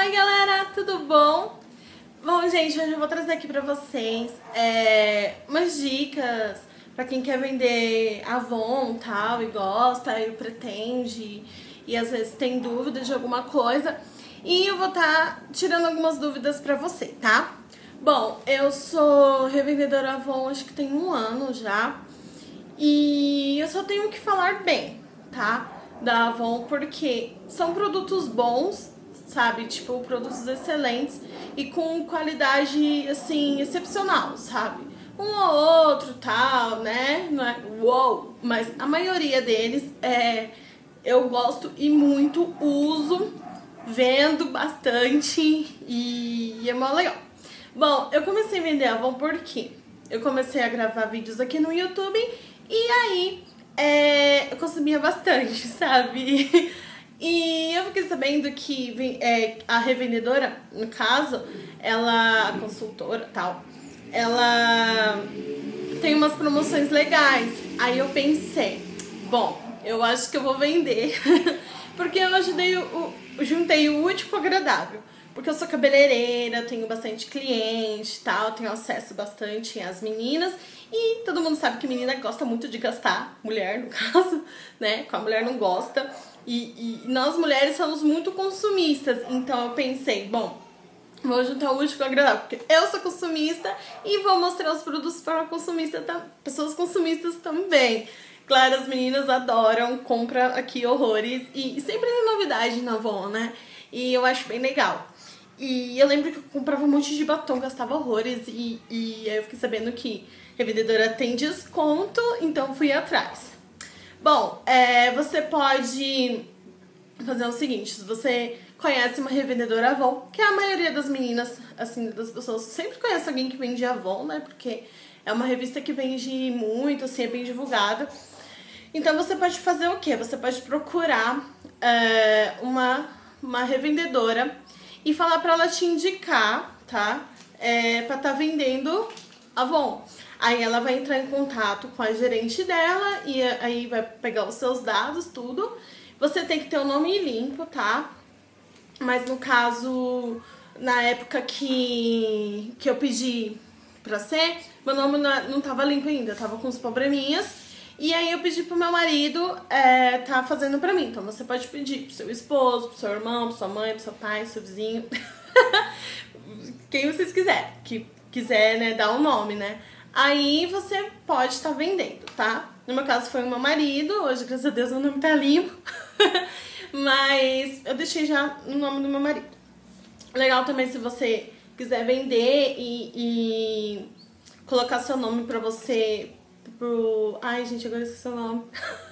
Oi galera, tudo bom? Bom gente, hoje eu vou trazer aqui pra vocês é, umas dicas pra quem quer vender Avon tal e gosta e pretende e às vezes tem dúvida de alguma coisa e eu vou estar tá tirando algumas dúvidas pra você, tá? Bom, eu sou revendedora Avon acho que tem um ano já e eu só tenho que falar bem, tá? Da Avon porque são produtos bons sabe? Tipo, produtos excelentes e com qualidade, assim, excepcional, sabe? Um ou outro, tal, né? Não é uou, mas a maioria deles é eu gosto e muito uso, vendo bastante e, é mó legal. Bom, eu comecei a vender Avon porque eu comecei a gravar vídeos aqui no YouTube e aí é, eu consumia bastante, sabe? E eu fiquei sabendo que é, a revendedora, no caso, ela, a consultora tal, ela tem umas promoções legais. Aí eu pensei, bom, eu acho que eu vou vender. Porque eu ajudei o, juntei o útil com o agradável. Porque eu sou cabeleireira, tenho bastante cliente tal, tenho acesso bastante às meninas. E todo mundo sabe que menina gosta muito de gastar, mulher no caso, né? Com a mulher não gosta. E, e nós mulheres somos muito consumistas, então eu pensei, bom, vou juntar o útil com o agradável, porque eu sou consumista e vou mostrar os produtos para consumista, pessoas consumistas também. Claro, as meninas adoram, compra aqui horrores e, sempre tem novidade na Avon, né? E eu acho bem legal. E eu lembro que eu comprava um monte de batom, gastava horrores e, e aí eu fiquei sabendo que a vendedora tem desconto, então fui atrás. Bom, é, você pode fazer o seguinte, se você conhece uma revendedora Avon, que a maioria das meninas, assim, das pessoas sempre conhece alguém que vende Avon, né? Porque é uma revista que vende muito, assim, é bem divulgada. Então você pode fazer o quê? Você pode procurar é, uma, uma revendedora e falar para ela te indicar, tá? É, para estar tá vendendo Avon. Aí ela vai entrar em contato com a gerente dela e aí vai pegar os seus dados, tudo. Você tem que ter o nome limpo, tá? Mas no caso, na época que, que eu pedi pra ser, meu nome não tava limpo ainda, tava com uns probleminhas. E aí eu pedi pro meu marido é, tá fazendo pra mim. Então você pode pedir pro seu esposo, pro seu irmão, pro sua mãe, pro seu pai, pro seu vizinho. Quem vocês quiserem, que quiser, né, dar um nome, né? Aí você pode estar tá vendendo, tá? No meu caso foi o meu marido, hoje, graças a Deus, meu nome tá limpo. Mas eu deixei já o nome do meu marido. Legal também se você quiser vender e, e colocar seu nome pra você pro. Ai, gente, agora esqueci o nome.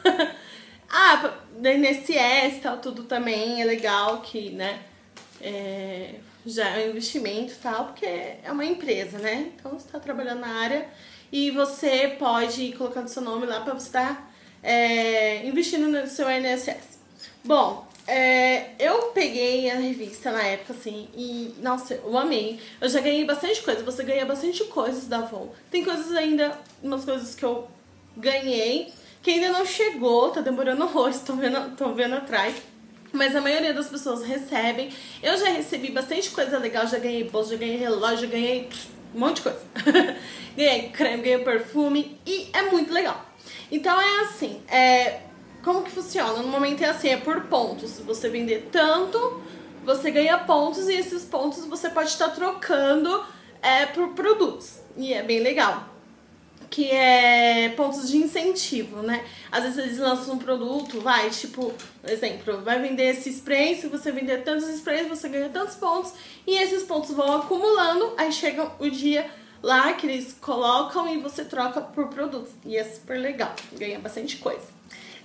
ah, da INSS tal, tudo também é legal que, né? É, já é um investimento e tal, porque é uma empresa, né? Então você está trabalhando na área e você pode ir colocando seu nome lá para você estar tá, é, investindo no seu INSS. Bom, é, eu peguei a revista na época, assim, e, nossa, eu amei. Eu já ganhei bastante coisa, você ganha bastante coisas da Avon. Tem coisas ainda, umas coisas que eu ganhei, que ainda não chegou, tá demorando horrores, tô vendo, tô vendo atrás mas a maioria das pessoas recebem. Eu já recebi bastante coisa legal, já ganhei bolsa, já ganhei relógio, já ganhei um monte de coisa. ganhei creme, ganhei perfume e é muito legal. Então é assim, é, como que funciona? No momento é assim, é por pontos. Se você vender tanto, você ganha pontos e esses pontos você pode estar trocando é, por produtos. E é bem legal que é pontos de incentivo, né? Às vezes eles lançam um produto, vai, tipo, exemplo, vai vender esse spray, se você vender tantos sprays, você ganha tantos pontos, e esses pontos vão acumulando, aí chega o dia lá que eles colocam e você troca por produtos. E é super legal, ganha bastante coisa.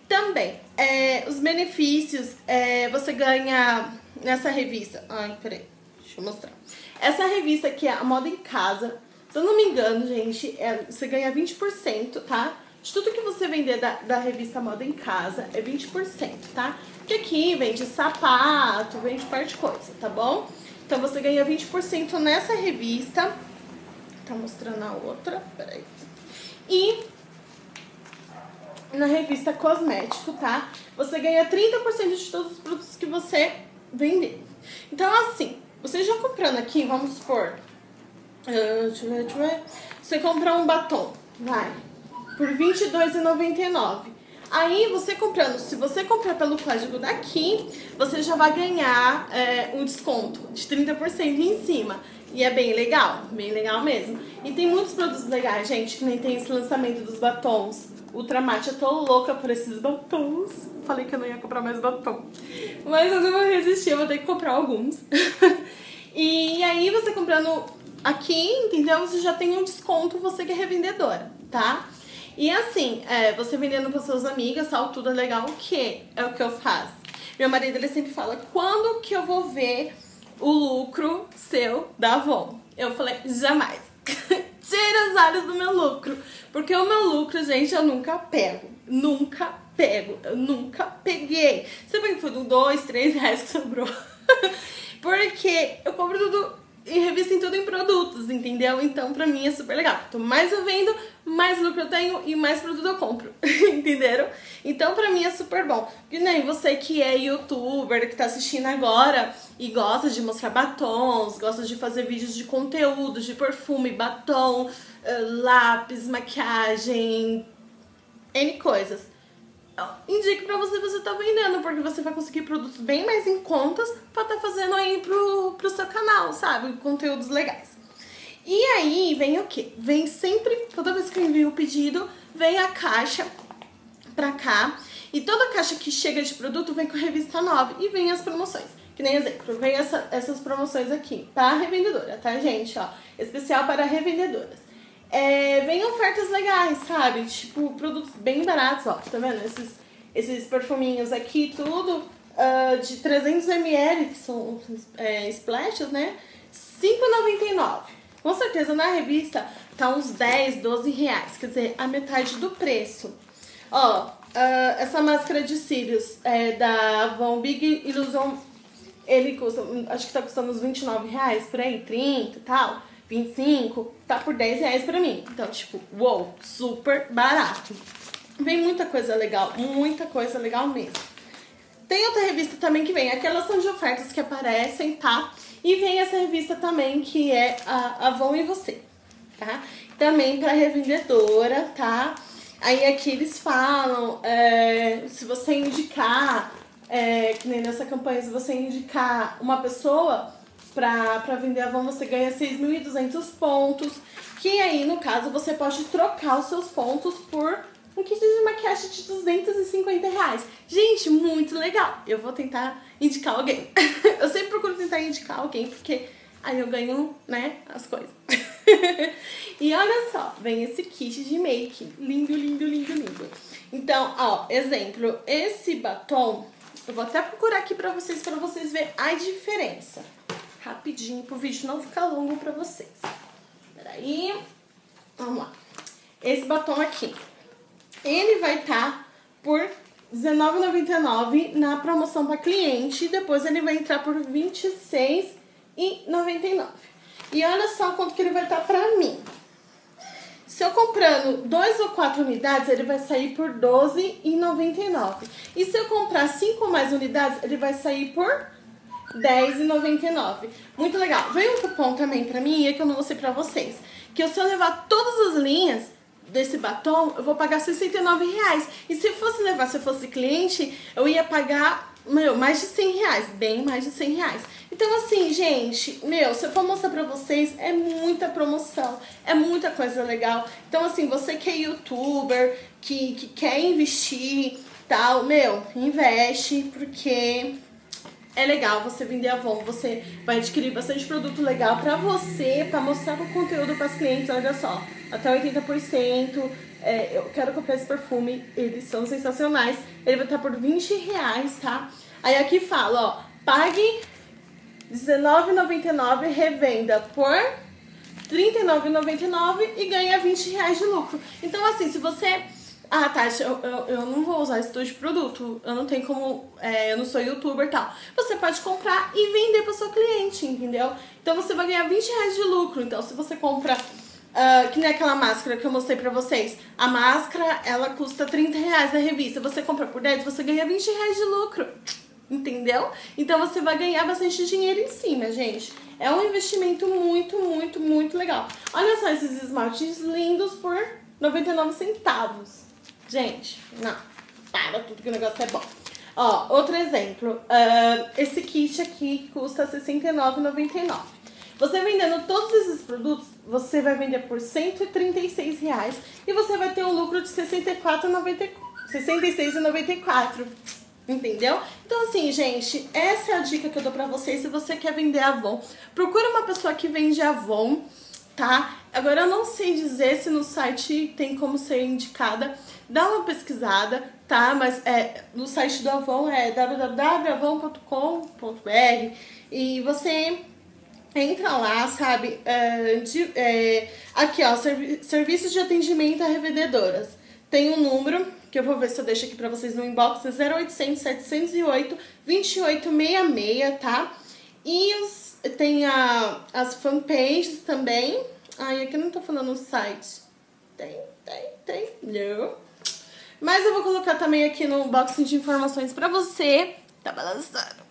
Também, é, os benefícios, é, você ganha nessa revista. Ai, peraí, deixa eu mostrar. Essa revista aqui é a Moda em Casa se eu não me engano, gente, é, você ganha 20%, tá? De tudo que você vender da, da revista Moda em Casa é 20%, tá? Porque aqui vende sapato, vende parte coisa, tá bom? Então você ganha 20% nessa revista. Tá mostrando a outra, peraí. E na revista Cosmético, tá? Você ganha 30% de todos os produtos que você vender. Então, assim, você já comprando aqui, vamos supor. Uh, deixa eu ver, deixa eu ver. Você comprar um batom, vai, por R$22,99. Aí você comprando, se você comprar pelo código daqui, você já vai ganhar é, um desconto de 30% em cima. E é bem legal, bem legal mesmo. E tem muitos produtos legais, gente, que nem tem esse lançamento dos batons. Ultramate, eu tô louca por esses batons. Falei que eu não ia comprar mais batom. Mas eu não vou resistir, eu vou ter que comprar alguns. e aí você comprando aqui, entendeu? Você já tem um desconto, você que é revendedora, tá? E assim, é, você vendendo para suas amigas, tal, tudo é legal, o que é o que eu faço? Meu marido, ele sempre fala, quando que eu vou ver o lucro seu da Avon? Eu falei, jamais. Tira os olhos do meu lucro. Porque o meu lucro, gente, eu nunca pego. Nunca pego. Eu nunca peguei. Você vê que foi um, dois, três reais que sobrou. Porque eu compro tudo em revista em tudo em produtos, entendeu? Então pra mim é super legal. Quanto mais eu vendo, mais lucro eu tenho e mais produto eu compro, entenderam? Então pra mim é super bom. E nem você que é youtuber, que tá assistindo agora e gosta de mostrar batons, gosta de fazer vídeos de conteúdo, de perfume, batom, eh, lápis, maquiagem, N coisas indique para você você tá vendendo, porque você vai conseguir produtos bem mais em contas para tá fazendo aí pro, pro seu canal, sabe? Conteúdos legais. E aí vem o que? Vem sempre, toda vez que eu envio o pedido, vem a caixa pra cá. E toda caixa que chega de produto vem com revista nova e vem as promoções. Que nem exemplo, vem essa, essas promoções aqui para revendedora, tá, gente? Ó, especial para revendedoras é, vem ofertas legais, sabe? Tipo, produtos bem baratos, ó. Tá vendo? Esses, esses perfuminhos aqui, tudo uh, de 300ml, que são é, splashes, né? R$5,99. Com certeza na revista tá uns 10, 12 reais, quer dizer, a metade do preço. Ó, uh, essa máscara de cílios é da Von Big Illusion, ele custa, acho que tá custando uns 29 reais, por aí, 30 e tal. 25, tá por 10 reais pra mim. Então, tipo, uou, super barato. Vem muita coisa legal, muita coisa legal mesmo. Tem outra revista também que vem, aquelas são de ofertas que aparecem, tá? E vem essa revista também que é a Avon e Você, tá? Também pra revendedora, tá? Aí aqui eles falam, é, se você indicar, é, que nem nessa campanha, se você indicar uma pessoa para vender Avon você ganha 6.200 pontos, que aí no caso você pode trocar os seus pontos por um kit de maquiagem de 250 reais. Gente, muito legal. Eu vou tentar indicar alguém. eu sempre procuro tentar indicar alguém, porque aí eu ganho, né, as coisas. e olha só, vem esse kit de make. Lindo, lindo, lindo, lindo. Então, ó, exemplo, esse batom, eu vou até procurar aqui pra vocês, pra vocês verem a diferença rapidinho pro vídeo não ficar longo pra vocês. Peraí. Vamos lá. Esse batom aqui, ele vai estar tá por R$19,99 na promoção para cliente. Depois ele vai entrar por R$26,99. E olha só quanto que ele vai estar tá pra mim. Se eu comprando dois ou quatro unidades, ele vai sair por R$12,99. E se eu comprar cinco ou mais unidades, ele vai sair por R$10,99. Muito legal. Veio um cupom também pra mim, é que eu não vou pra vocês. Que se eu levar todas as linhas desse batom, eu vou pagar 69,00 reais. E se fosse levar, se eu fosse cliente, eu ia pagar, meu, mais de 100 reais. Bem mais de 100 reais. Então, assim, gente, meu, se eu for mostrar pra vocês, é muita promoção, é muita coisa legal. Então, assim, você que é youtuber, que, que quer investir, tal, meu, investe, porque é legal você vender Avon, você vai adquirir bastante produto legal pra você, pra mostrar o conteúdo pras clientes, olha só, até 80%, é, eu quero comprar esse perfume, eles são sensacionais, ele vai estar por 20 reais, tá? Aí aqui fala, ó, pague R$19,99, revenda por R$39,99 e ganha 20 reais de lucro. Então assim, se você ah, Tati, eu, eu, eu não vou usar esse tipo de produto, eu não tenho como, é, eu não sou youtuber e tal. Você pode comprar e vender para seu cliente, entendeu? Então você vai ganhar 20 reais de lucro. Então se você compra, uh, que nem aquela máscara que eu mostrei pra vocês, a máscara ela custa 30 reais na revista. Você compra por 10, você ganha 20 reais de lucro. entendeu? Então você vai ganhar bastante dinheiro em cima, gente. É um investimento muito, muito, muito legal. Olha só esses esmaltes lindos por 99 centavos. Gente, não, para tudo que o negócio é bom. Ó, outro exemplo. Uh, esse kit aqui custa R$ 69,99. Você vendendo todos esses produtos, você vai vender por 136 reais e você vai ter um lucro de R$ 66,94. Entendeu? Então, assim, gente, essa é a dica que eu dou pra vocês se você quer vender Avon. Procura uma pessoa que vende Avon, tá? Agora, eu não sei dizer se no site tem como ser indicada. Dá uma pesquisada, tá? Mas é, no site do Avon é www.avon.com.br e você entra lá, sabe? É, de, é, aqui, ó, servi serviços de atendimento a revendedoras. Tem um número que eu vou ver se eu deixo aqui pra vocês no inbox, é 0800 708 2866, tá? E os, tem a, as fanpages também. Ai, aqui eu não tô falando o site. Tem, tem, tem. Não. Mas eu vou colocar também aqui no box de informações pra você. Tá balançando.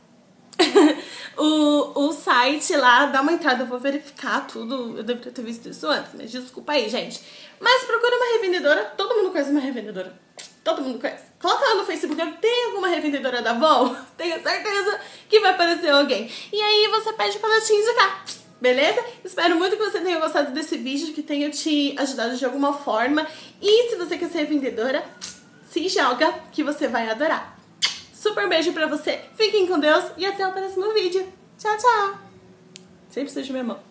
o, o site lá, dá uma entrada, eu vou verificar tudo. Eu deveria ter visto isso antes, mas desculpa aí, gente. Mas procura uma revendedora, todo mundo conhece uma revendedora. Todo mundo conhece. Coloca lá no Facebook, tem alguma revendedora da Avon? Tenho certeza que vai aparecer alguém. E aí você pede pra ela te indicar. Beleza? Espero muito que você tenha gostado desse vídeo, que tenha te ajudado de alguma forma. E se você quer ser vendedora, se joga que você vai adorar. Super beijo pra você, fiquem com Deus e até o próximo vídeo. Tchau, tchau! Sempre de minha mão.